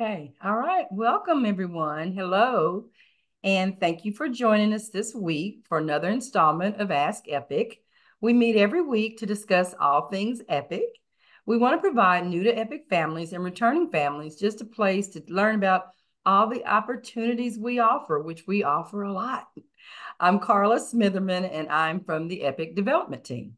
Okay. All right. Welcome, everyone. Hello. And thank you for joining us this week for another installment of Ask Epic. We meet every week to discuss all things Epic. We want to provide new to Epic families and returning families just a place to learn about all the opportunities we offer, which we offer a lot. I'm Carla Smitherman, and I'm from the Epic Development Team.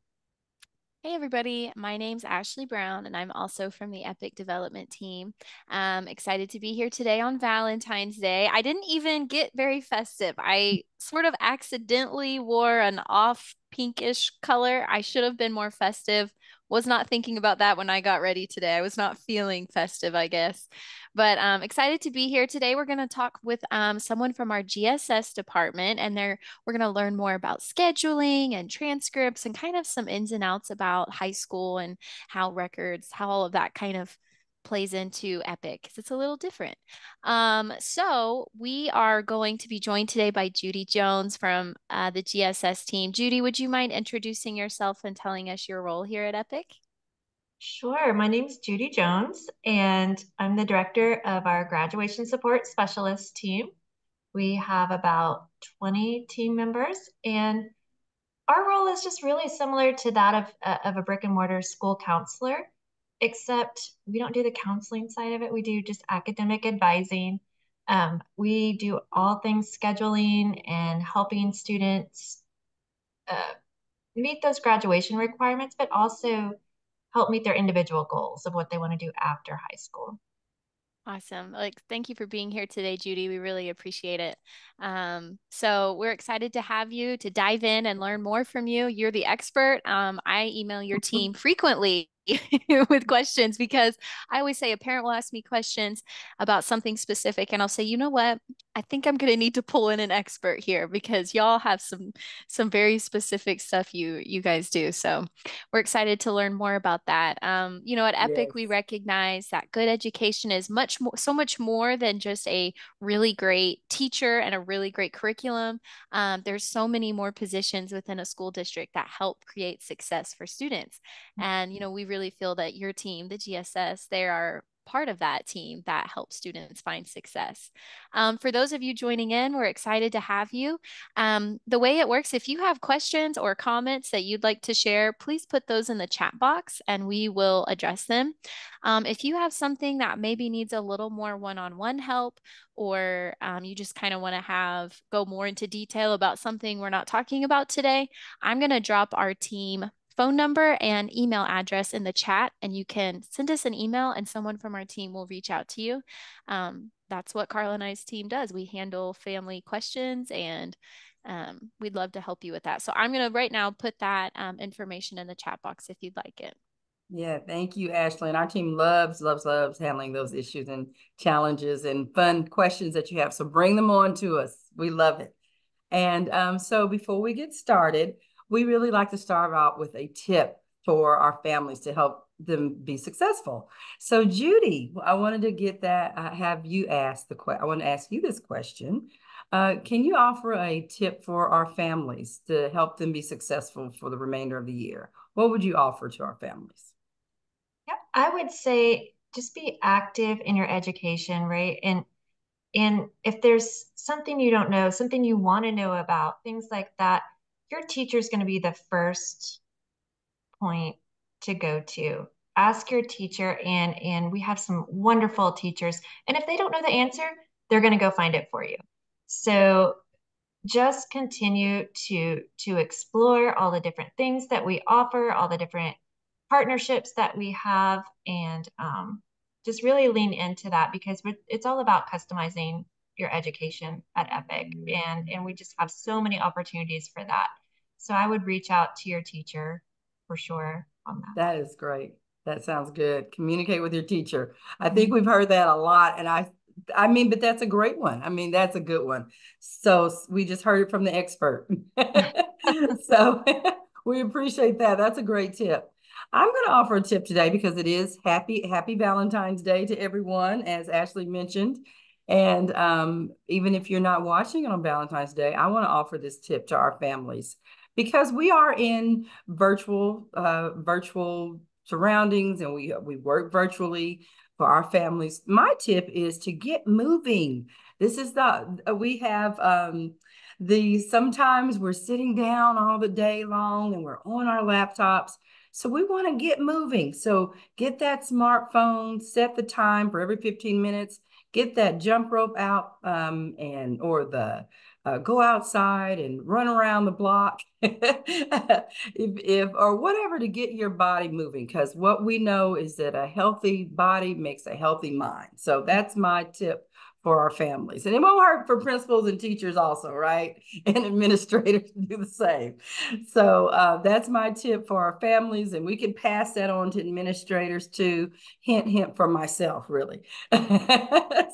Hey everybody, my name's Ashley Brown and I'm also from the Epic Development Team. I'm excited to be here today on Valentine's Day. I didn't even get very festive. I sort of accidentally wore an off pinkish color. I should have been more festive was not thinking about that when I got ready today. I was not feeling festive, I guess. But um, excited to be here today. We're going to talk with um, someone from our GSS department, and there we're going to learn more about scheduling and transcripts and kind of some ins and outs about high school and how records, how all of that kind of plays into Epic because it's a little different. Um, so we are going to be joined today by Judy Jones from uh, the GSS team. Judy, would you mind introducing yourself and telling us your role here at Epic? Sure. My name is Judy Jones, and I'm the director of our graduation support specialist team. We have about 20 team members, and our role is just really similar to that of, uh, of a brick and mortar school counselor except we don't do the counseling side of it. We do just academic advising. Um, we do all things scheduling and helping students uh, meet those graduation requirements, but also help meet their individual goals of what they want to do after high school. Awesome. Like, thank you for being here today, Judy. We really appreciate it. Um, so we're excited to have you to dive in and learn more from you. You're the expert. Um, I email your team frequently with questions because I always say a parent will ask me questions about something specific and I'll say, you know what? I think I'm going to need to pull in an expert here because y'all have some some very specific stuff you you guys do. So we're excited to learn more about that. Um, you know, at Epic yes. we recognize that good education is much more so much more than just a really great teacher and a really great curriculum. Um, there's so many more positions within a school district that help create success for students. And you know, we really feel that your team, the GSS, they are part of that team that helps students find success. Um, for those of you joining in, we're excited to have you. Um, the way it works, if you have questions or comments that you'd like to share, please put those in the chat box and we will address them. Um, if you have something that maybe needs a little more one-on-one -on -one help, or um, you just kind of want to have go more into detail about something we're not talking about today, I'm going to drop our team phone number and email address in the chat, and you can send us an email, and someone from our team will reach out to you. Um, that's what Carla and I's team does. We handle family questions, and um, we'd love to help you with that. So I'm going to right now put that um, information in the chat box if you'd like it. Yeah, thank you, Ashley. And our team loves, loves, loves handling those issues and challenges and fun questions that you have. So bring them on to us. We love it. And um, so before we get started, we really like to start out with a tip for our families to help them be successful. So Judy, I wanted to get that, uh, have you ask the question. I want to ask you this question. Uh, can you offer a tip for our families to help them be successful for the remainder of the year? What would you offer to our families? Yeah, I would say just be active in your education, right? And and if there's something you don't know, something you want to know about, things like that, your teacher is going to be the first point to go to. Ask your teacher and and we have some wonderful teachers and if they don't know the answer they're going to go find it for you. So just continue to to explore all the different things that we offer all the different partnerships that we have and um, just really lean into that because it's all about customizing your education at epic and and we just have so many opportunities for that so I would reach out to your teacher for sure on that. That is great. That sounds good. Communicate with your teacher. I think mm-hmm. we've heard that a lot. And I I mean, but that's a great one. I mean, that's a good one. So we just heard it from the expert. so we appreciate that. That's a great tip. I'm going to offer a tip today because it is happy happy Valentine's Day to everyone, as Ashley mentioned. And um, even if you're not watching it on Valentine's Day, I want to offer this tip to our families because we are in virtual uh, virtual surroundings and we we work virtually for our families. My tip is to get moving. This is the we have um the sometimes we're sitting down all the day long and we're on our laptops. So we want to get moving. So get that smartphone, set the time for every 15 minutes, get that jump rope out um, and or the uh, go outside and run around the block if, if or whatever to get your body moving because what we know is that a healthy body makes a healthy mind. So that's my tip for our families. And it won't hurt for principals and teachers also, right? And administrators do the same. So uh, that's my tip for our families. And we can pass that on to administrators too. Hint, hint for myself, really.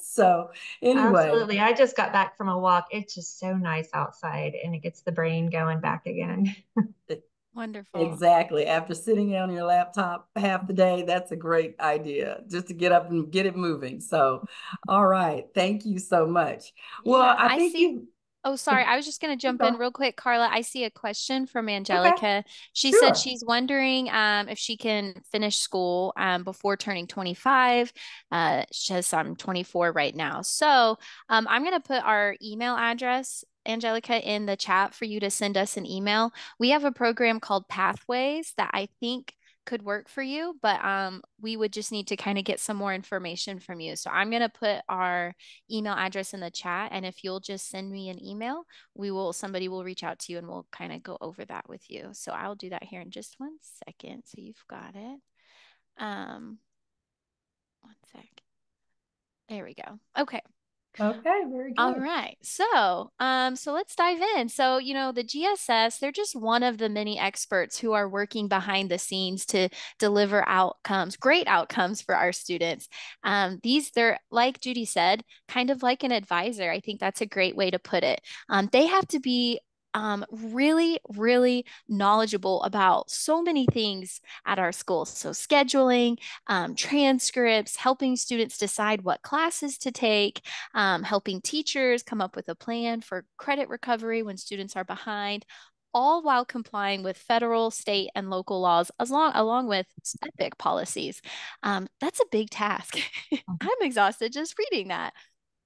so anyway. Absolutely. I just got back from a walk. It's just so nice outside and it gets the brain going back again. Wonderful. Exactly. After sitting on your laptop half the day, that's a great idea just to get up and get it moving. So, all right. Thank you so much. Well, Yeah, I I think see. you, Oh, sorry. I was just going to jump in real quick, Carla. I see a question from Okay. Angelica. She said she's wondering um, if she can finish school um, before turning 25. Uh, she says I'm 24 right now. So um, I'm going to put our email address, Angelica, in the chat for you to send us an email. We have a program called Pathways that I think could work for you, but um, we would just need to kind of get some more information from you. So I'm going to put our email address in the chat, and if you'll just send me an email, we will somebody will reach out to you and we'll kind of go over that with you. So I'll do that here in just one second. So you've got it. Um, one sec. There we go. Okay. Okay. Very good. right. So, um, so let's dive in. So, you know, the GSS, they're just one of the many experts who are working behind the scenes to deliver outcomes, great outcomes for our students. Um, these, they're like Judy said, kind of like an advisor. I think that's a great way to put it. Um, they have to be um, really, really knowledgeable about so many things at our school. So, scheduling, um, transcripts, helping students decide what classes to take, um, helping teachers come up with a plan for credit recovery when students are behind, all while complying with federal, state, and local laws, as long, along with EPIC policies. Um, that's a big task. I'm exhausted just reading that.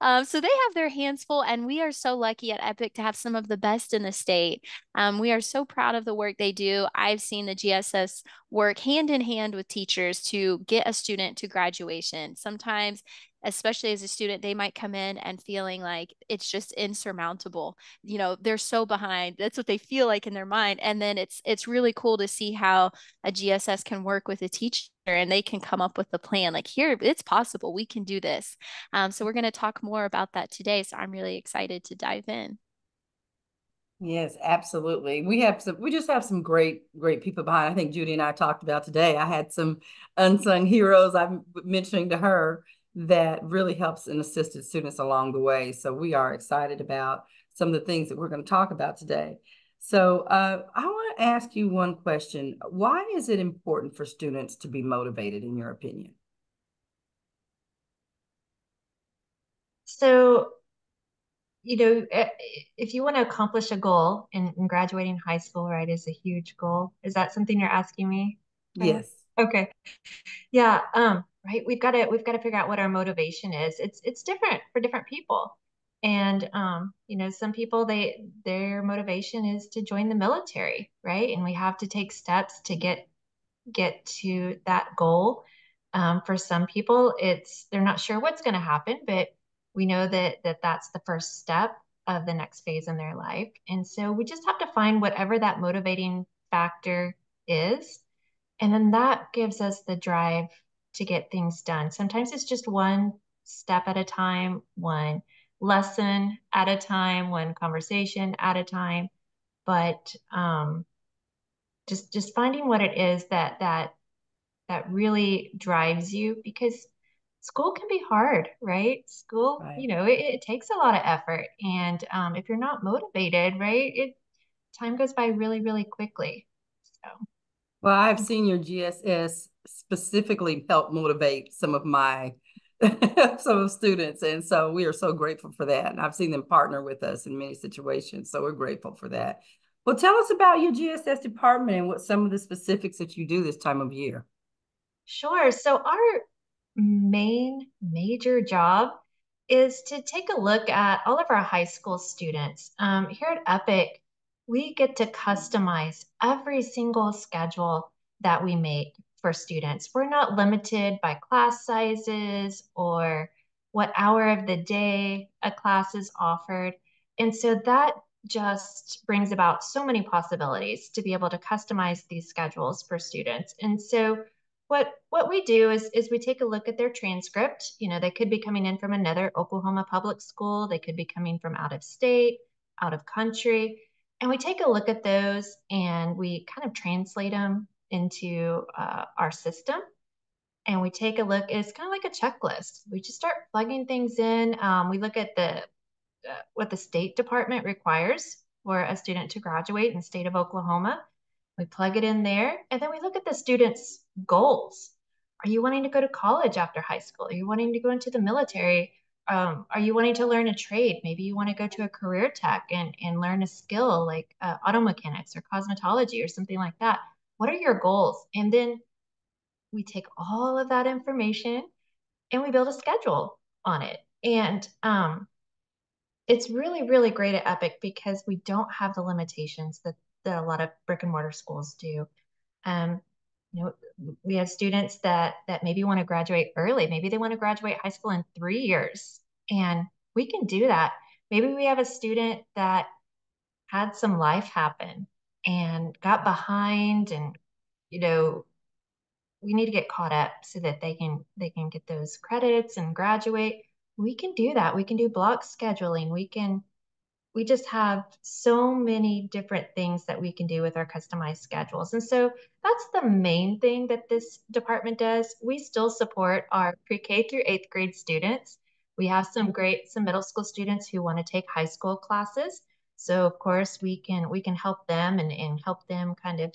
Um, so they have their hands full, and we are so lucky at Epic to have some of the best in the state. Um, we are so proud of the work they do. I've seen the GSS work hand in hand with teachers to get a student to graduation. Sometimes especially as a student, they might come in and feeling like it's just insurmountable. You know, they're so behind. That's what they feel like in their mind. And then it's it's really cool to see how a GSS can work with a teacher and they can come up with a plan like here it's possible we can do this um, so we're going to talk more about that today so i'm really excited to dive in Yes, absolutely. We have some, we just have some great, great people behind. I think Judy and I talked about today. I had some unsung heroes I'm mentioning to her that really helps and assisted students along the way. So we are excited about some of the things that we're going to talk about today. So uh, I want to ask you one question. Why is it important for students to be motivated, in your opinion? So, you know, eh, if you want to accomplish a goal in, in graduating high school, right, is a huge goal. Is that something you're asking me? Yes. Okay. Yeah, um, right. We've got to we've got to figure out what our motivation is. It's it's different for different people. And um, you know, some people they their motivation is to join the military, right? And we have to take steps to get get to that goal. Um, for some people, it's they're not sure what's going to happen, but we know that that that's the first step of the next phase in their life. And so we just have to find whatever that motivating factor is and then that gives us the drive to get things done. Sometimes it's just one step at a time, one lesson at a time, one conversation at a time. But um, just just finding what it is that that that really drives you because school can be hard, right? School, Right. you know, it, it takes a lot of effort, and um, if you're not motivated, right, it time goes by really, really quickly. So. Well, I've seen your GSS specifically help motivate some of my some of students, and so we are so grateful for that. And I've seen them partner with us in many situations, so we're grateful for that. Well, tell us about your GSS department and what some of the specifics that you do this time of year. Sure. So our main major job is to take a look at all of our high school students. Um, here at Epic, we get to customize every single schedule that we make for students. We're not limited by class sizes or what hour of the day a class is offered. And so that just brings about so many possibilities to be able to customize these schedules for students. And so what what we do is is we take a look at their transcript. You know, they could be coming in from another Oklahoma public school, they could be coming from out of state, out of country, and we take a look at those and we kind of translate them into uh, our system and we take a look. It's kind of like a checklist. We just start plugging things in. Um, we look at the uh, what the State Department requires for a student to graduate in the state of Oklahoma. We plug it in there, and then we look at the student's goals. Are you wanting to go to college after high school? Are you wanting to go into the military? Um, are you wanting to learn a trade? Maybe you want to go to a career tech and, and learn a skill like uh, auto mechanics or cosmetology or something like that. What are your goals? And then we take all of that information and we build a schedule on it. And um, it's really, really great at Epic because we don't have the limitations that, that a lot of brick and mortar schools do. Um, you know, we have students that that maybe want to graduate early. Maybe they want to graduate high school in three years, and we can do that. Maybe we have a student that had some life happen and got behind, and you know, we need to get caught up so that they can they can get those credits and graduate. We can do that. We can do block scheduling. We can we just have so many different things that we can do with our customized schedules. And so that's the main thing that this department does. We still support our pre-k through eighth grade students. We have some great some middle school students who want to take high school classes so of course we can we can help them and, and help them kind of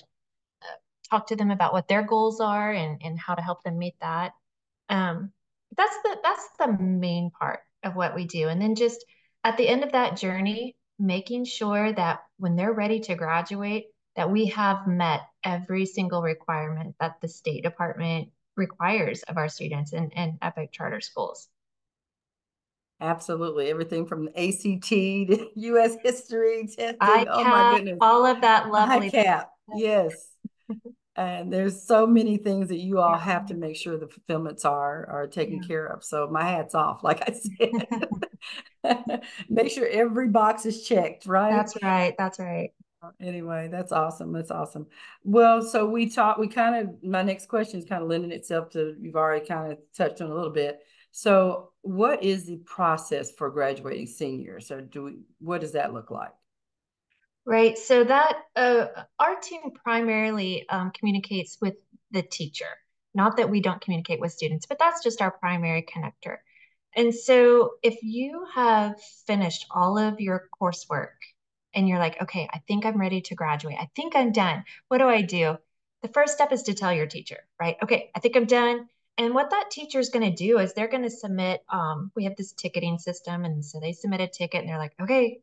talk to them about what their goals are and, and how to help them meet that. Um, that's the that's the main part of what we do. And then just at the end of that journey, making sure that when they're ready to graduate, that we have met every single requirement that the State Department requires of our students in, in EPIC charter schools. Absolutely. Everything from the ACT to US history testing. ICAP, oh my goodness. All of that lovely. ICAP. Yes and there's so many things that you all have to make sure the fulfillments are are taken yeah. care of so my hat's off like i said make sure every box is checked right that's right that's right uh, anyway that's awesome that's awesome well so we talked we kind of my next question is kind of lending itself to you've already kind of touched on a little bit so what is the process for graduating seniors so do we what does that look like Right. So that uh, our team primarily um, communicates with the teacher. Not that we don't communicate with students, but that's just our primary connector. And so if you have finished all of your coursework and you're like, okay, I think I'm ready to graduate. I think I'm done. What do I do? The first step is to tell your teacher, right? Okay, I think I'm done. And what that teacher is going to do is they're going to submit, um, we have this ticketing system. And so they submit a ticket and they're like, okay,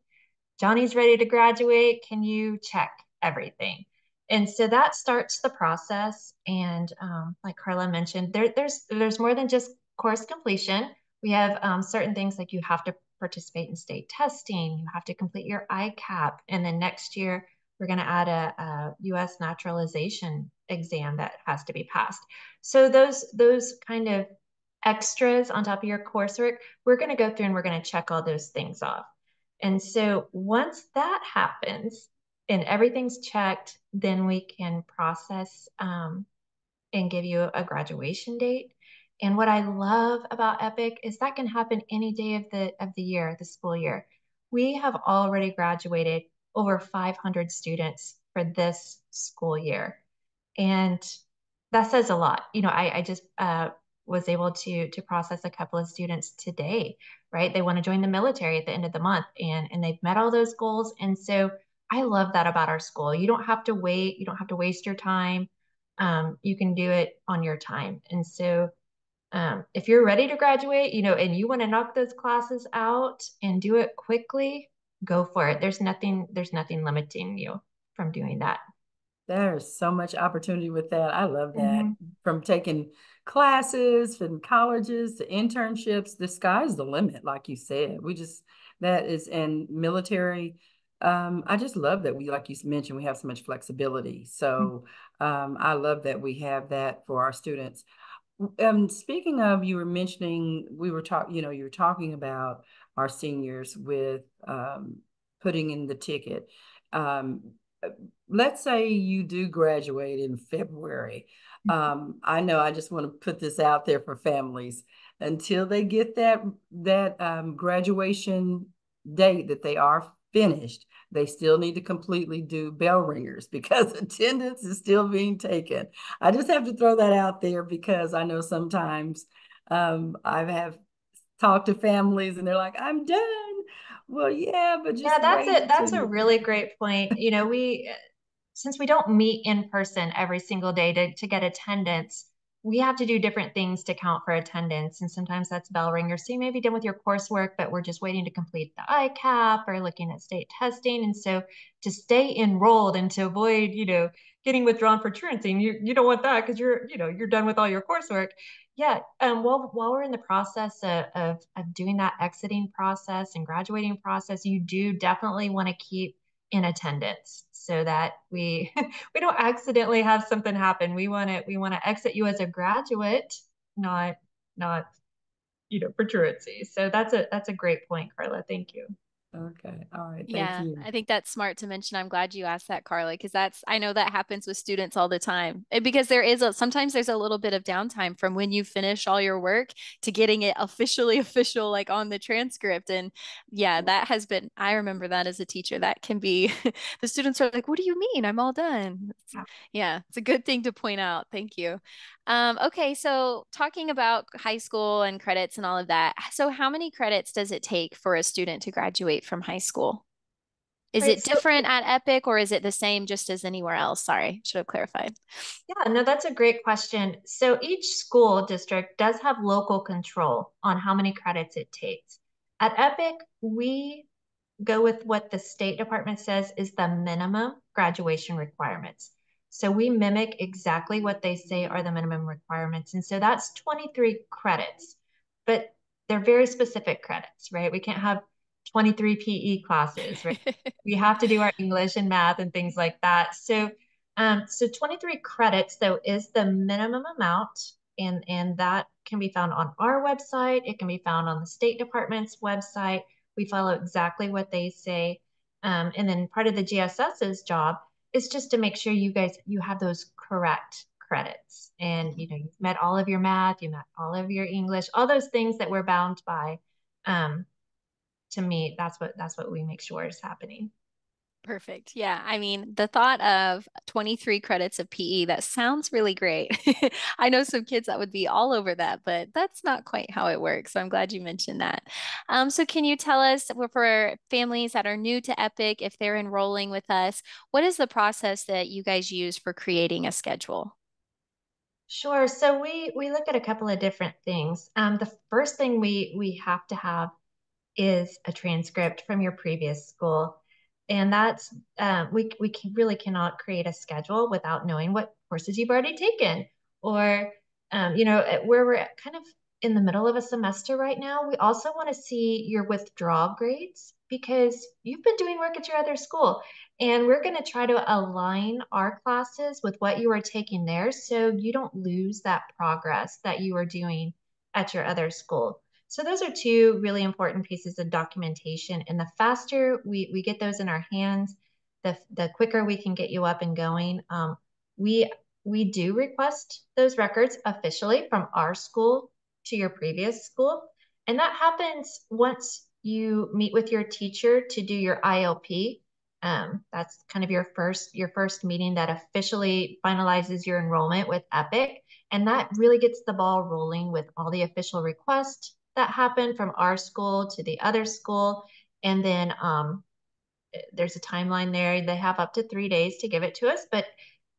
Johnny's ready to graduate. Can you check everything? And so that starts the process. And um, like Carla mentioned, there, there's there's more than just course completion. We have um, certain things like you have to participate in state testing, you have to complete your ICAP, and then next year we're going to add a, a, U.S. naturalization exam that has to be passed. So those those kind of extras on top of your coursework, we're going to go through and we're going to check all those things off. And so once that happens and everything's checked, then we can process um, and give you a graduation date. And what I love about Epic is that can happen any day of the of the year, the school year. We have already graduated over 500 students for this school year, and that says a lot. You know, I, I just uh, was able to to process a couple of students today right? They want to join the military at the end of the month and and they've met all those goals. And so i love that about our school. You don't have to wait you don't have to waste your time. Um, you can do it on your time. And so um, if you're ready to graduate you know and you want to knock those classes out and do it quickly go for it there's nothing there's nothing limiting you from doing that There's so much opportunity with that. I love that. Mm-hmm. From taking classes, from colleges to internships, the sky's the limit, like you said. We just, that is, in military, um, I just love that we, like you mentioned, we have so much flexibility. So mm-hmm. um, I love that we have that for our students. Um, speaking of, you were mentioning, we were talking, you know, you were talking about our seniors with um, putting in the ticket. Um, let's say you do graduate in February. Mm-hmm. Um, I know I just want to put this out there for families until they get that that um, graduation date that they are finished. They still need to completely do bell ringers because attendance is still being taken. I just have to throw that out there because I know sometimes um, I have talked to families and they're like, "I'm done." Well, yeah, but yeah, that's it. That's a really great point. You know, we since we don't meet in person every single day to, to get attendance, we have to do different things to count for attendance. And sometimes that's bell ringer. So you may be done with your coursework, but we're just waiting to complete the ICAP or looking at state testing. And so to stay enrolled and to avoid, you know, getting withdrawn for truancy, and you, you don't want that because you're, you know, you're done with all your coursework. Yeah. Um, while, while we're in the process of, of, of doing that exiting process and graduating process, you do definitely want to keep in attendance so that we we don't accidentally have something happen we want to we want to exit you as a graduate not not you know for truancy so that's a that's a great point carla thank you Okay. All right. Thank yeah, you. I think that's smart to mention. I'm glad you asked that, Carla, because that's I know that happens with students all the time. Because there is a sometimes there's a little bit of downtime from when you finish all your work to getting it officially official, like on the transcript. And yeah, that has been I remember that as a teacher. That can be the students are like, What do you mean? I'm all done. Yeah. yeah, it's a good thing to point out. Thank you. Um, okay, so talking about high school and credits and all of that. So, how many credits does it take for a student to graduate from high school? Is right, it different so, at Epic or is it the same just as anywhere else? Sorry, should have clarified. Yeah, no, that's a great question. So, each school district does have local control on how many credits it takes. At Epic, we go with what the State Department says is the minimum graduation requirements. So we mimic exactly what they say are the minimum requirements. And so that's 23 credits, but they're very specific credits, right? We can't have 23 PE classes, right? we have to do our English and math and things like that. So, um, so 23 credits though is the minimum amount, and and that can be found on our website. It can be found on the State Department's website. We follow exactly what they say, um, and then part of the GSS's job is just to make sure you guys you have those correct credits. And you know you've met all of your math you met all of your english all those things that we're bound by um, to meet that's what that's what we make sure is happening Perfect. Yeah. I mean, the thought of 23 credits of PE, that sounds really great. I know some kids that would be all over that, but that's not quite how it works. So I'm glad you mentioned that. Um, so, can you tell us for families that are new to Epic, if they're enrolling with us, what is the process that you guys use for creating a schedule? Sure. So we we look at a couple of different things. Um, the first thing we we have to have is a transcript from your previous school and that's um, we we can, really cannot create a schedule without knowing what courses you've already taken. Or um, you know where we're kind of in the middle of a semester right now we also want to see your withdrawal grades because you've been doing work at your other school. And we're going to try to align our classes with what you are taking there so you don't lose that progress that you are doing at your other school so those are two really important pieces of documentation. And the faster we, we get those in our hands, the, the quicker we can get you up and going. Um, we, we do request those records officially from our school to your previous school. And that happens once you meet with your teacher to do your ILP. Um, that's kind of your first your first meeting that officially finalizes your enrollment with Epic, and that really gets the ball rolling with all the official requests, that happened from our school to the other school. And then um, there's a timeline there. They have up to three days to give it to us. But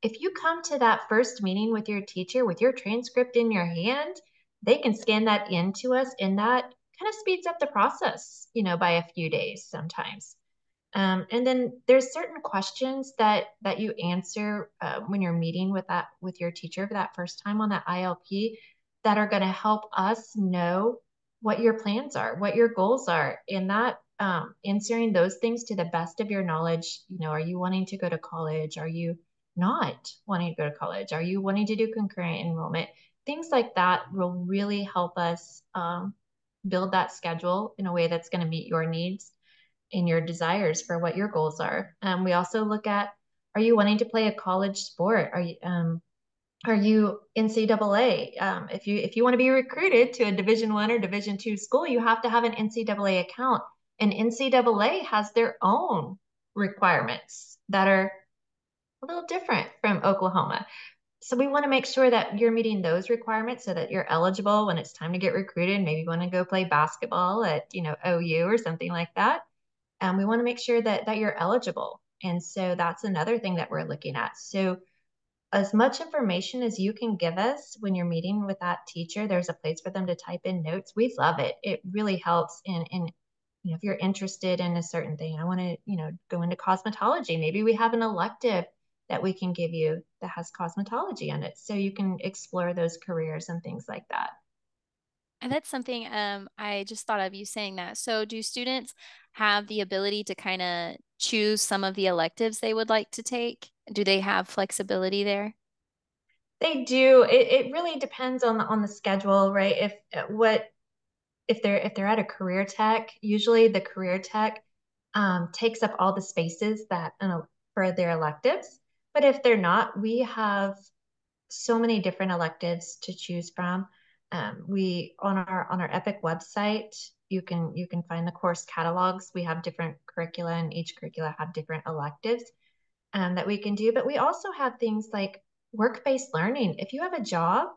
if you come to that first meeting with your teacher with your transcript in your hand, they can scan that into us and that kind of speeds up the process, you know, by a few days sometimes. Um, and then there's certain questions that that you answer uh, when you're meeting with that with your teacher for that first time on that ILP that are going to help us know what your plans are, what your goals are, and that um, answering those things to the best of your knowledge. You know, are you wanting to go to college? Are you not wanting to go to college? Are you wanting to do concurrent enrollment? Things like that will really help us um, build that schedule in a way that's going to meet your needs and your desires for what your goals are. Um, we also look at are you wanting to play a college sport? Are you um, are you NCAA? Um, if you if you want to be recruited to a Division One or Division Two school, you have to have an NCAA account. And NCAA has their own requirements that are a little different from Oklahoma. So we want to make sure that you're meeting those requirements so that you're eligible when it's time to get recruited. Maybe you want to go play basketball at, you know, OU or something like that. And we want to make sure that that you're eligible. And so that's another thing that we're looking at. So as much information as you can give us when you're meeting with that teacher, there's a place for them to type in notes. We love it. It really helps in in you know if you're interested in a certain thing. I want to, you know, go into cosmetology. Maybe we have an elective that we can give you that has cosmetology in it. So you can explore those careers and things like that. And that's something um, I just thought of you saying that. So, do students have the ability to kind of choose some of the electives they would like to take? Do they have flexibility there? They do. It, it really depends on the on the schedule, right? If uh, what if they're if they're at a career tech, usually the career tech um, takes up all the spaces that for their electives. But if they're not, we have so many different electives to choose from. Um, we on our on our Epic website, you can you can find the course catalogs. We have different curricula, and each curricula have different electives um, that we can do. But we also have things like work-based learning. If you have a job,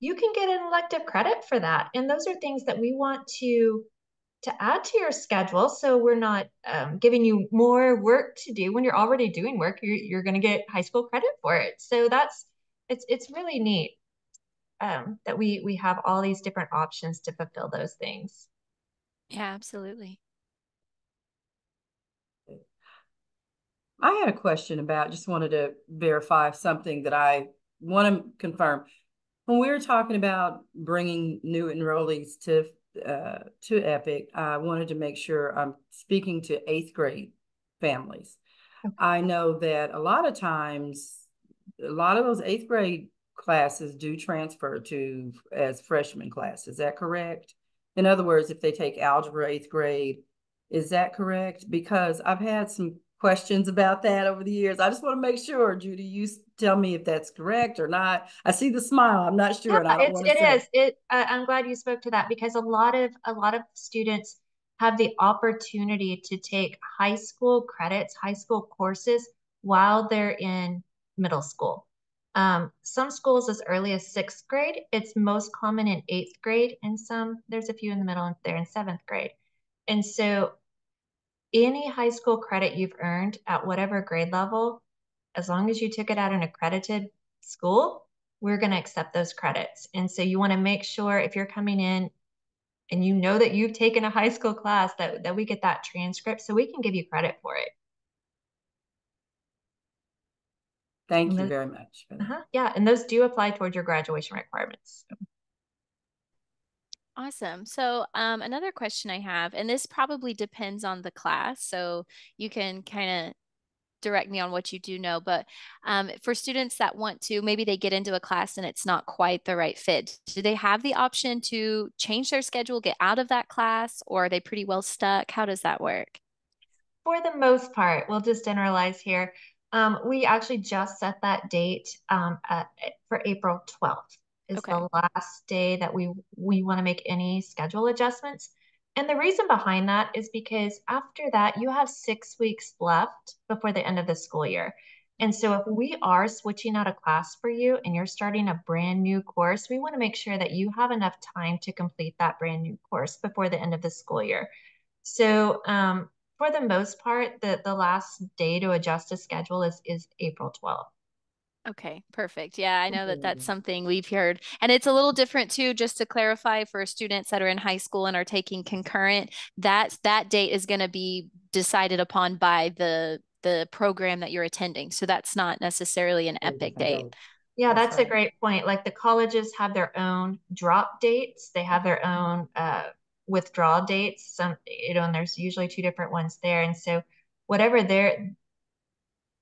you can get an elective credit for that, and those are things that we want to to add to your schedule so we're not um, giving you more work to do when you're already doing work you're, you're going to get high school credit for it so that's it's it's really neat um, that we we have all these different options to fulfill those things yeah absolutely i had a question about just wanted to verify something that i want to confirm when we were talking about bringing new enrollees to uh, to Epic, I wanted to make sure I'm speaking to eighth grade families. Okay. I know that a lot of times, a lot of those eighth grade classes do transfer to as freshman class. Is that correct? In other words, if they take algebra eighth grade, is that correct? Because I've had some questions about that over the years. I just want to make sure, Judy, you tell me if that's correct or not. I see the smile. I'm not sure. Yeah, it's, it is. It. Uh, I'm glad you spoke to that because a lot of a lot of students have the opportunity to take high school credits, high school courses while they're in middle school. Um, some schools as early as sixth grade. It's most common in eighth grade, and some there's a few in the middle they're in seventh grade. And so any high school credit you've earned at whatever grade level, as long as you took it at an accredited school, we're going to accept those credits. And so you want to make sure if you're coming in and you know that you've taken a high school class that, that we get that transcript so we can give you credit for it. Thank you very much. Uh-huh, yeah, and those do apply towards your graduation requirements. Awesome. So, um, another question I have, and this probably depends on the class, so you can kind of direct me on what you do know. But um, for students that want to, maybe they get into a class and it's not quite the right fit, do they have the option to change their schedule, get out of that class, or are they pretty well stuck? How does that work? For the most part, we'll just generalize here. Um, we actually just set that date um, at, for April 12th is okay. the last day that we we want to make any schedule adjustments. And the reason behind that is because after that you have 6 weeks left before the end of the school year. And so if we are switching out a class for you and you're starting a brand new course, we want to make sure that you have enough time to complete that brand new course before the end of the school year. So um, for the most part, the, the last day to adjust a schedule is, is April 12th. Okay, perfect. Yeah, I know that that's something we've heard. And it's a little different too, just to clarify for students that are in high school and are taking concurrent, that that date is going to be decided upon by the the program that you're attending. So that's not necessarily an epic date. Yeah, that's, that's a great point. Like the colleges have their own drop dates. They have their own uh, withdrawal dates. Some, you know, and there's usually two different ones there. And so whatever their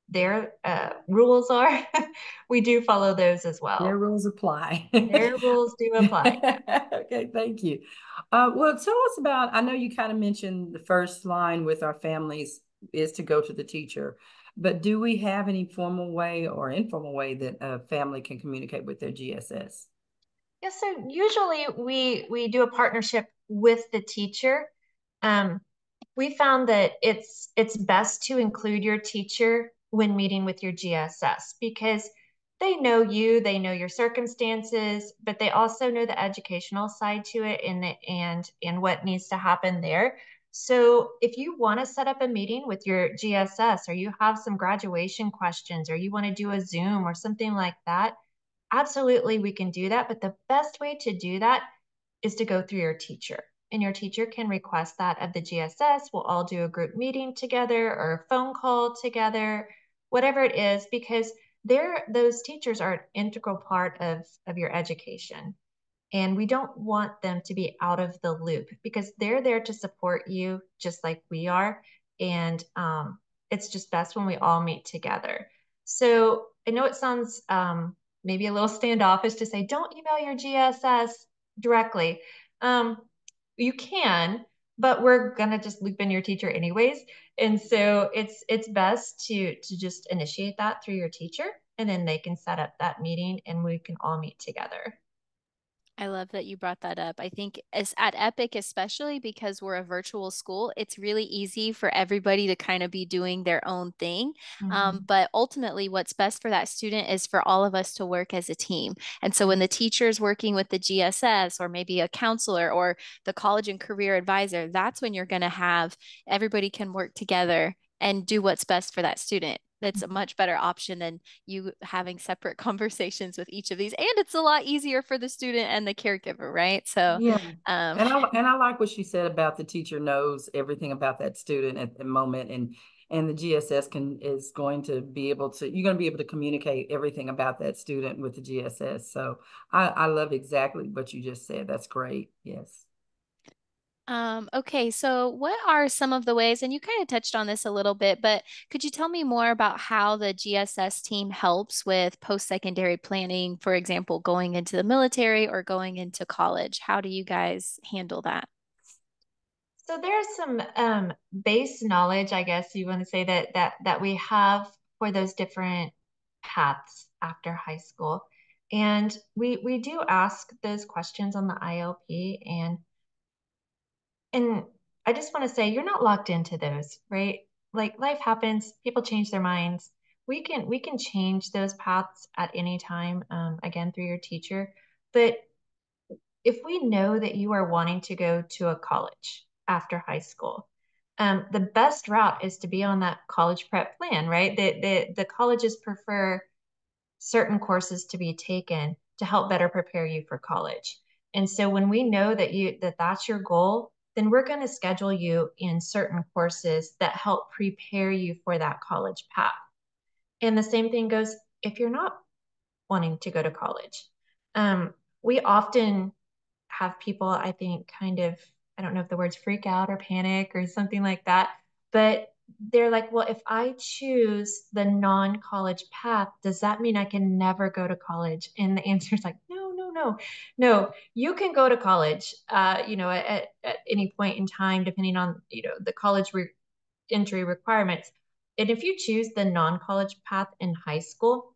their uh, rules are, we do follow those as well. Their rules apply. their rules do apply. okay, thank you. Uh, well, tell us about. I know you kind of mentioned the first line with our families is to go to the teacher. But do we have any formal way or informal way that a family can communicate with their GSS? Yeah, so usually we we do a partnership with the teacher. Um, we found that it's it's best to include your teacher when meeting with your GSS because they know you, they know your circumstances, but they also know the educational side to it and the, and and what needs to happen there. So if you want to set up a meeting with your GSS or you have some graduation questions or you want to do a Zoom or something like that, absolutely we can do that. But the best way to do that is to go through your teacher. And your teacher can request that of the GSS. We'll all do a group meeting together or a phone call together, whatever it is, because they're, those teachers are an integral part of, of your education. And we don't want them to be out of the loop because they're there to support you just like we are. And um, it's just best when we all meet together. So I know it sounds um, maybe a little standoffish to say, don't email your GSS directly. Um, you can, but we're gonna just loop in your teacher anyways. And so it's it's best to to just initiate that through your teacher and then they can set up that meeting and we can all meet together. I love that you brought that up. I think as at Epic, especially because we're a virtual school, it's really easy for everybody to kind of be doing their own thing. Um, mm-hmm. Um, but ultimately, what's best for that student is for all of us to work as a team. And so when the teacher is working with the GSS or maybe a counselor or the college and career advisor, that's when you're going to have everybody can work together and do what's best for that student that's a much better option than you having separate conversations with each of these and it's a lot easier for the student and the caregiver right? So yeah. um, and, I, and i like what she said about the teacher knows everything about that student at the moment and and the gss can is going to be able to you're going to be able to communicate everything about that student with the gss so i i love exactly what you just said. That's great. Yes um, okay, so what are some of the ways, and you kind of touched on this a little bit, but could you tell me more about how the GSS team helps with post-secondary planning, for example, going into the military or going into college? How do you guys handle that? So there's some um, base knowledge, I guess you want to say that that that we have for those different paths after high school, and we we do ask those questions on the ILP and and I just want to say you're not locked into those, right? Like life happens, people change their minds. We can we can change those paths at any time, um, again through your teacher. But if we know that you are wanting to go to a college after high school, um, the best route is to be on that college prep plan, right? The, the, the colleges prefer certain courses to be taken to help better prepare you for college. And so when we know that you that that's your goal, then we're going to schedule you in certain courses that help prepare you for that college path. And the same thing goes if you're not wanting to go to college. Um, we often have people, I think, kind of, I don't know if the words freak out or panic or something like that, but they're like, well, if I choose the non college path, does that mean I can never go to college? And the answer is like, no, no, no. You can go to college, uh, you know, at, at any point in time, depending on, you know, the college re- entry requirements. And if you choose the non-college path in high school,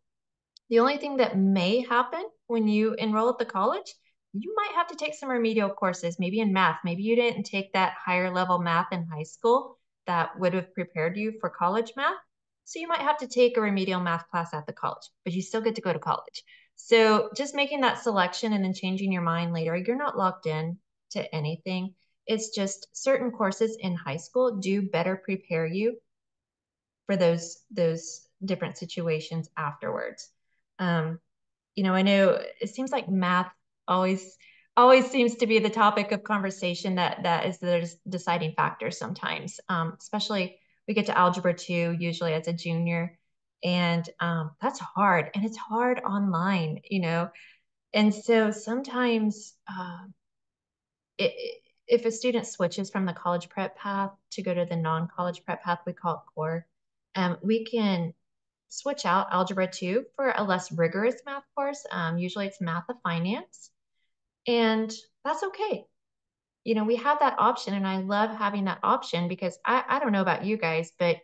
the only thing that may happen when you enroll at the college, you might have to take some remedial courses, maybe in math. Maybe you didn't take that higher level math in high school that would have prepared you for college math. So you might have to take a remedial math class at the college, but you still get to go to college. So just making that selection and then changing your mind later, you're not locked in to anything. It's just certain courses in high school do better prepare you for those those different situations afterwards. Um, you know, I know it seems like math always always seems to be the topic of conversation that that is the deciding factor sometimes. Um, especially we get to algebra two usually as a junior, and um, that's hard, and it's hard online, you know. And so sometimes, uh, it, if a student switches from the college prep path to go to the non-college prep path, we call it core. Um, we can switch out Algebra 2 for a less rigorous math course. Um, usually it's Math of Finance. And that's okay. You know, we have that option, and I love having that option because I, I don't know about you guys, but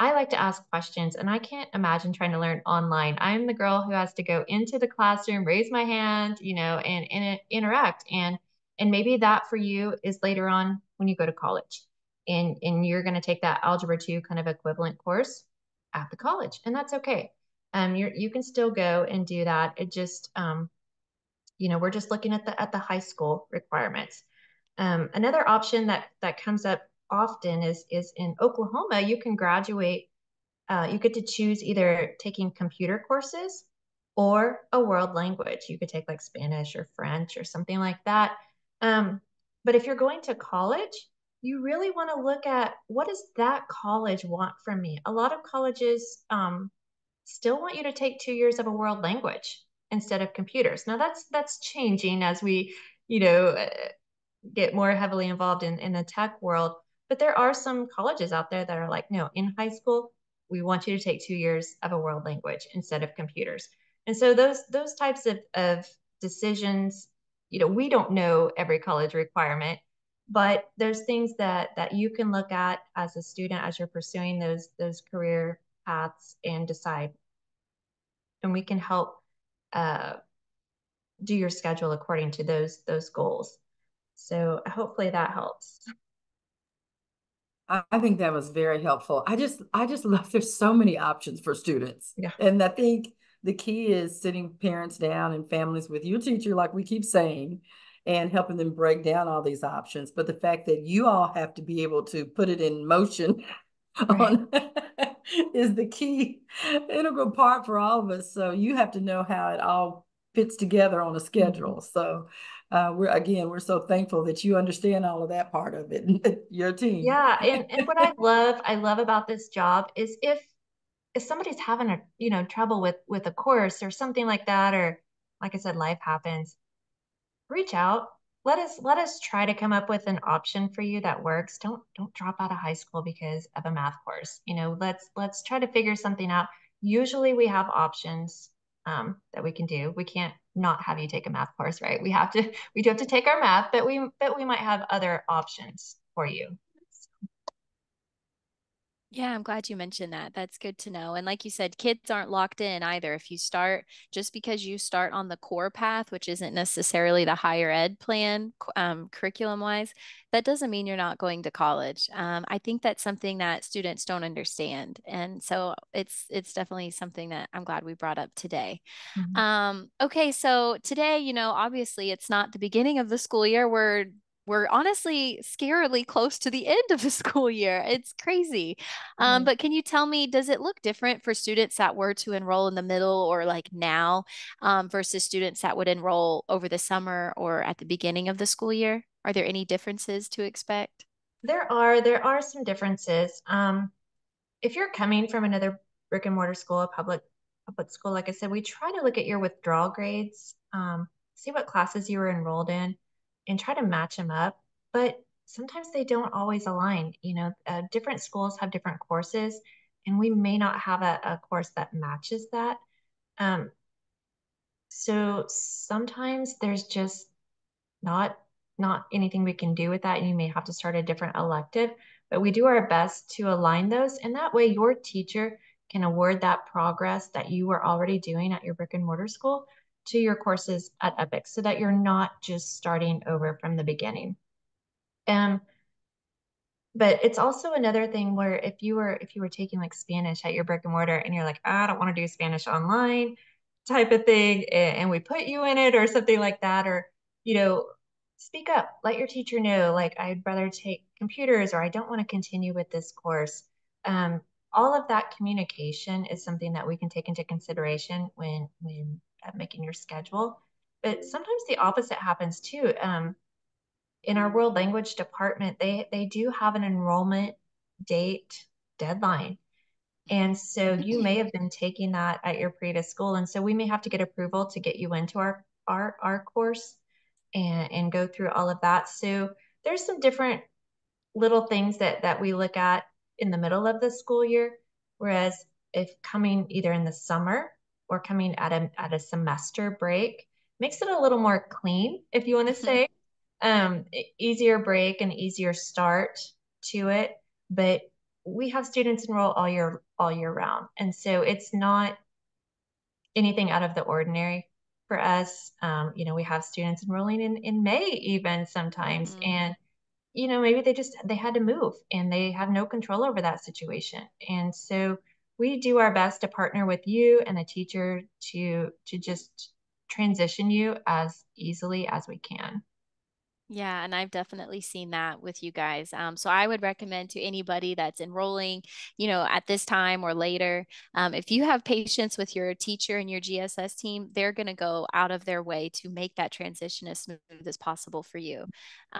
I like to ask questions, and I can't imagine trying to learn online. I'm the girl who has to go into the classroom, raise my hand, you know, and, and interact. And and maybe that for you is later on when you go to college, and and you're going to take that Algebra 2 kind of equivalent course at the college, and that's okay. Um, you you can still go and do that. It just, um, you know, we're just looking at the at the high school requirements. Um, another option that that comes up often is is in Oklahoma. You can graduate. Uh, you get to choose either taking computer courses or a world language. You could take like Spanish or French or something like that. Um, but if you're going to college, you really want to look at what does that college want from me a lot of colleges um, still want you to take two years of a world language instead of computers now that's that's changing as we you know uh, get more heavily involved in in the tech world but there are some colleges out there that are like no in high school we want you to take two years of a world language instead of computers. And so those those types of, of decisions you know we don't know every college requirement but there's things that that you can look at as a student as you're pursuing those those career paths and decide. And we can help uh, do your schedule according to those those goals. So hopefully that helps I think that was very helpful. I just I just love there's so many options for students. Yeah. And I think the key is sitting parents down and families with your teacher, like we keep saying, and helping them break down all these options. But the fact that you all have to be able to put it in motion right. on is the key integral part for all of us. So you have to know how it all fits together on a schedule. Mm-hmm. So uh, we're again, we're so thankful that you understand all of that part of it, your team. Yeah, and, and what I love, I love about this job is if if somebody's having a you know trouble with with a course or something like that, or like I said, life happens reach out. Let us let us try to come up with an option for you that works. Don't don't drop out of high school because of a math course you know let's let's try to figure something out. Usually we have options um, that we can do. We can't not have you take a math course right? We have to we do have to take our math but we but we might have other options for you yeah, I'm glad you mentioned that. That's good to know. And like you said, kids aren't locked in either. If you start just because you start on the core path, which isn't necessarily the higher ed plan um, curriculum wise, that doesn't mean you're not going to college. Um, I think that's something that students don't understand, and so it's it's definitely something that I'm glad we brought up today. Mm-hmm. Um, okay, so today, you know, obviously it's not the beginning of the school year. We're we're honestly scarily close to the end of the school year. It's crazy. Um, but can you tell me, does it look different for students that were to enroll in the middle or like now um, versus students that would enroll over the summer or at the beginning of the school year? Are there any differences to expect? There are. There are some differences. Um, if you're coming from another brick and mortar school, a public public school, like I said, we try to look at your withdrawal grades, um, see what classes you were enrolled in and try to match them up. But sometimes they don't always align. You know, uh, different schools have different courses, and we may not have a, a course that matches that. Um, so sometimes there's just not not anything we can do with that, you may have to start a different elective. But we do our best to align those, and that way your teacher can award that progress that you were already doing at your brick and mortar school to your courses at Epic so that you're not just starting over from the beginning. Um, but it's also another thing where if you were if you were taking like Spanish at your brick and mortar and you're like, I don't want to do Spanish online type of thing, and we put you in it or something like that, or you know, speak up, let your teacher know, like I'd rather take computers or I don't want to continue with this course. Um, all of that communication is something that we can take into consideration when when making your schedule. but sometimes the opposite happens too. Um, in our world language department, they they do have an enrollment date deadline. And so you may have been taking that at your previous school. And so we may have to get approval to get you into our our, our course and, and go through all of that. So there's some different little things that that we look at in the middle of the school year. Whereas if coming either in the summer or coming at a at a semester break makes it a little more clean, if you want to say, um, easier break and easier start to it. But we have students enroll all year all year round, and so it's not anything out of the ordinary for us. Um, you know, we have students enrolling in in May even sometimes, mm-hmm. and you know maybe they just they had to move and they have no control over that situation, and so we do our best to partner with you and the teacher to to just transition you as easily as we can. Yeah, and I've definitely seen that with you guys. Um, so I would recommend to anybody that's enrolling, you know, at this time or later, um, if you have patience with your teacher and your GSS team, they're going to go out of their way to make that transition as smooth as possible for you.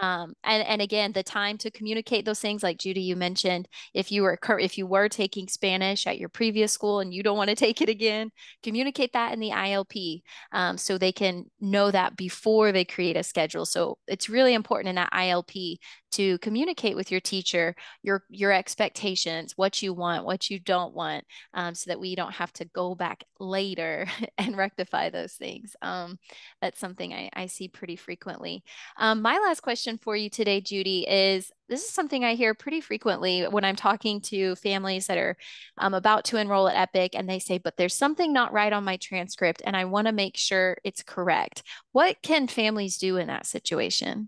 Um, and and again, the time to communicate those things, like Judy, you mentioned, if you were if you were taking Spanish at your previous school and you don't want to take it again, communicate that in the ILP um, so they can know that before they create a schedule. So it's really really important in that ILP to communicate with your teacher your your expectations, what you want, what you don't want, um, so that we don't have to go back later and rectify those things. Um, that's something I, I, see pretty frequently. Um, my last question for you today, Judy, is this is something I hear pretty frequently when I'm talking to families that are um, about to enroll at Epic and they say, but there's something not right on my transcript and I want to make sure it's correct. What can families do in that situation?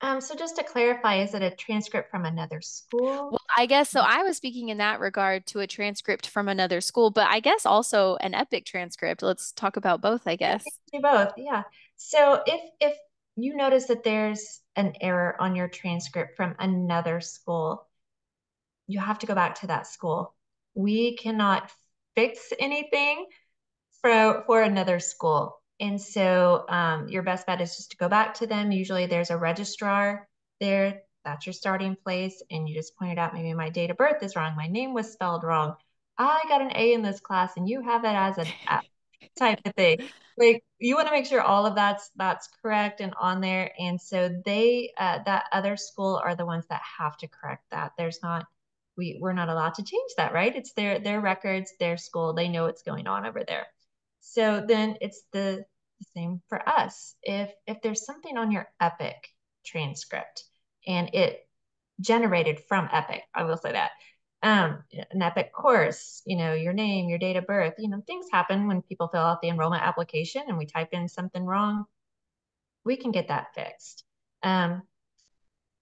Um, so just to clarify, is it a transcript from another school? Well, I guess so. I was speaking in that regard to a transcript from another school, but I guess also an Epic transcript. Let's talk about both, I guess. Do both, yeah. So if if you notice that there's an error on your transcript from another school, you have to go back to that school. We cannot fix anything for for another school. And so um, your best bet is just to go back to them. Usually there's a registrar there. That's your starting place. And you just pointed out maybe my date of birth is wrong. My name was spelled wrong. I got an A in this class and you have it as an F type of thing. Like you want to make sure all of that's that's correct and on there. And so they uh, that other school are the ones that have to correct that. There's not we we're not allowed to change that, right? It's their their records, their school. They know what's going on over there. So then it's the, the same for us. If if there's something on your Epic transcript and it generated from Epic, I will say that. Um, an Epic course, you know, your name, your date of birth, you know, things happen when people fill out the enrollment application and we type in something wrong. We can get that fixed. Um,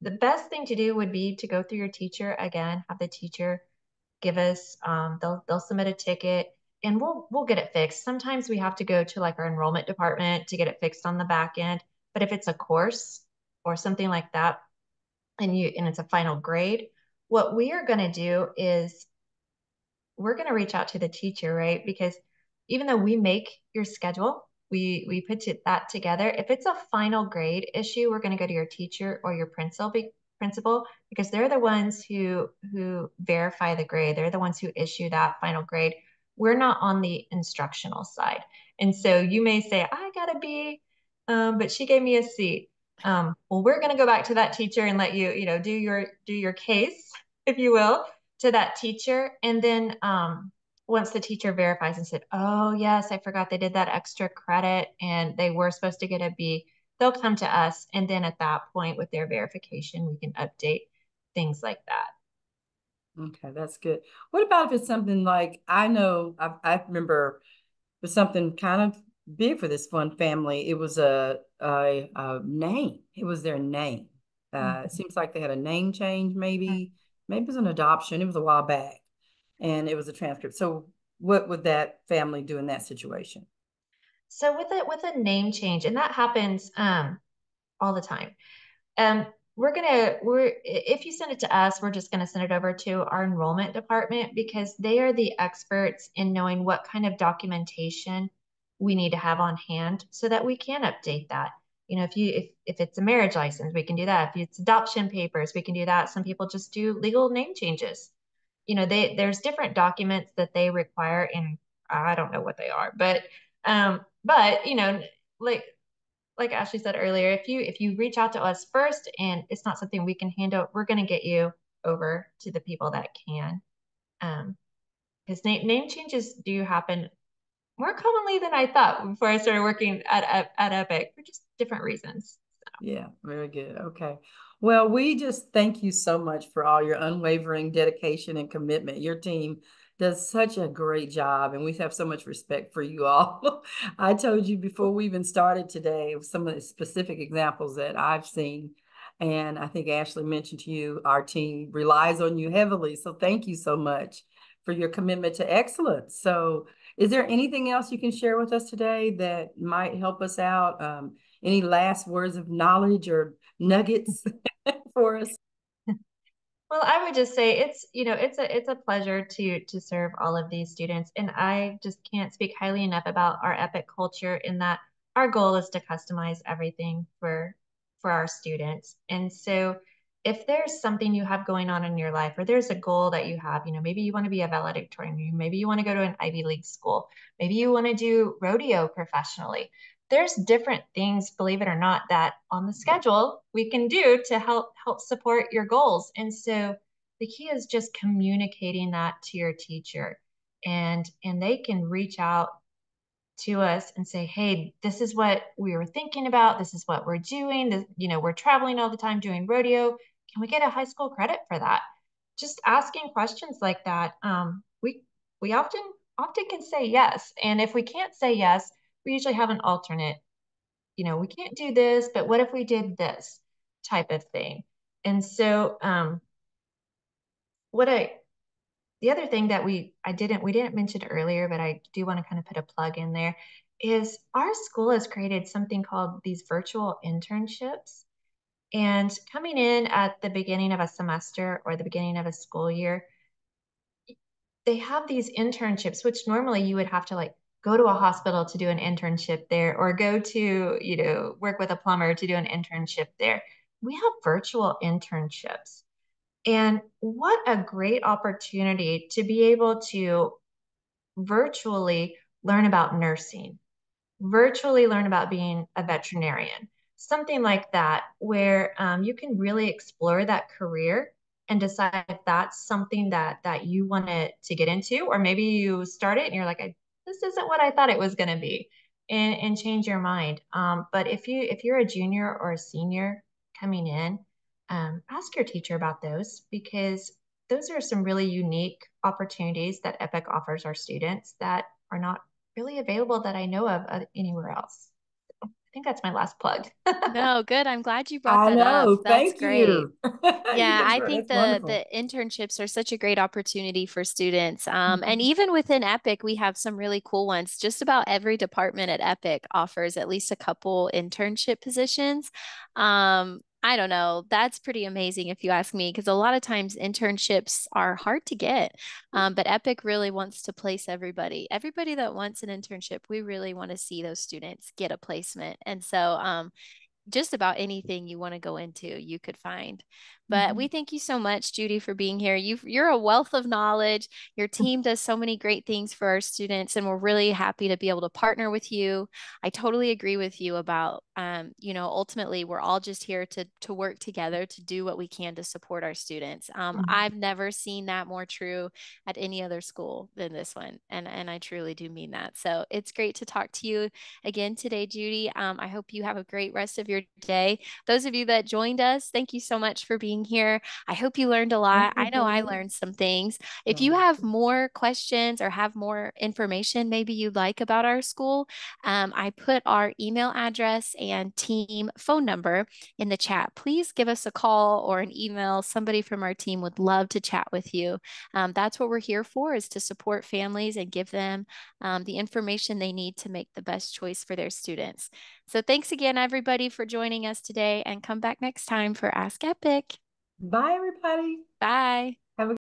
the best thing to do would be to go through your teacher again, have the teacher give us, um, they'll, they'll submit a ticket and we'll we'll get it fixed. Sometimes we have to go to like our enrollment department to get it fixed on the back end. But if it's a course or something like that, and you and it's a final grade, what we are going to do is we're going to reach out to the teacher, right? Because even though we make your schedule, we we put that together. If it's a final grade issue, we're going to go to your teacher or your principal principal because they're the ones who who verify the grade. They're the ones who issue that final grade we're not on the instructional side. And so you may say, I got a B, um, but she gave me a a C. Um, well, we're going to go back to that teacher and let you, you know, do your do your case, if you will, to that teacher. And then um, once the teacher verifies and said, oh yes, I forgot they did that extra credit and they were supposed to get a B, they'll come to us. And then at that point, with their verification, we can update things like that. Okay, that's good. What about if it's something like I know I, I remember it something kind of big for this fun family. It was a a, a name. It was their name. Uh, mm-hmm. It seems like they had a name change. Maybe maybe it was an adoption. It was a while back, and it was a transcript. So what would that family do in that situation? So with it with a name change, and that happens um all the time. Um, we're gonna we're if you send it to us we're just gonna send it over to our enrollment department because they are the experts in knowing what kind of documentation we need to have on hand so that we can update that. You know, if you if if it's a marriage license, we can do that. If it's adoption papers, we can do that. Some people just do legal name changes. You know, they there's different documents that they require and I don't know what they are, but um, but you know, like like Ashley said earlier, if you if you reach out to us first and it's not something we can handle, we're going to get you over to the people that can. Um, because name name changes do happen more commonly than I thought before I started working at at, Epic for just different reasons. So. Yeah, very good. Okay. Well, we just thank you so much for all your unwavering dedication and commitment. Your team does such a great job, and we have so much respect for you all. I told you before we even started today some of the specific examples that I've seen. And I think Ashley mentioned to you, our team relies on you heavily. So thank you so much for your commitment to excellence. So, is there anything else you can share with us today that might help us out? Um, any last words of knowledge or nuggets for us? Well, I would just say it's, you know, it's a it's a pleasure to to serve all of these students. And I just can't speak highly enough about our epic culture in that our goal is to customize everything for for our students. And so if there's something you have going on in your life or there's a goal that you have, you know, maybe you want to be a valedictorian, maybe you want to go to an Ivy League school, maybe you want to do rodeo professionally there's different things, believe it or not, that on the schedule we can do to help help support your goals. And so the key is just communicating that to your teacher and and they can reach out to us and say hey this is what we were thinking about. This is what we're doing. This, you know we're traveling all the time doing rodeo. Can we get a high school credit for that? Just asking questions like that um, we we often often can say yes. And if we can't say yes we usually have an alternate. You know, we can't do this, but what if we did this? type of thing? And so, um, what I, the other thing that we, I didn't, we didn't mention earlier, but I do want to kind of put a plug in there is our school has created something called these virtual internships. And coming in at the beginning of a semester or the beginning of a school year, they have these internships, which normally you would have to like go to a hospital to do an internship there or go to, you know, work with a plumber to do an internship there. We have virtual internships. And what a great opportunity to be able to virtually learn about nursing, virtually learn about being a veterinarian, something like that, where um, you can really explore that career and decide if that's something that that you want to get into, or maybe you start it and you're like, this isn't what I thought it was going to be and, and change your mind. Um, but if you if you're a junior or a senior coming in, um, ask your teacher about those because those are some really unique opportunities that Epic offers our students that are not really available that I know of uh, anywhere else. I think that's my last plug. no, good. I'm glad you brought I that know. up. That's Thank great. you. yeah, That's I think the wonderful. the internships are such a great opportunity for students. Um, and Mhm. even within Epic, we have some really cool ones. Just about every department at Epic offers at least a couple internship positions. Um, I don't know. That's pretty amazing if you ask me, because a lot of times internships are hard to get. Um, but Epic really wants to place everybody. Everybody that wants an internship, we really want to see those students get a placement. And so um, just about anything you want to go into, you could find. But we Mhm. thank you so much, Judy, for being here. You you're a wealth of knowledge. Your team does so many great things for our students, and we're really happy to be able to partner with you. I totally agree with you about, um, you know, ultimately we're all just here to to work together to do what we can to support our students. Um, Mhm. I've never seen that more true at any other school than this one, and and I truly do mean that. So it's great to talk to you again today, Judy. Um, I hope you have a great rest of your day. Those of you that joined us, thank you so much for being here. I hope you learned a lot. I know I Mhm. learned some things. If you have more questions or have more information maybe you'd like about our school, um, I put our email address and team phone number in the chat. Please give us a call or an email. Somebody from our team would love to chat with you. Um, that's what we're here for is to support families and give them um, the information they need to make the best choice for their students. So thanks again, everybody, for joining us today and come back next time for Ask Epic. Bye, everybody. Bye.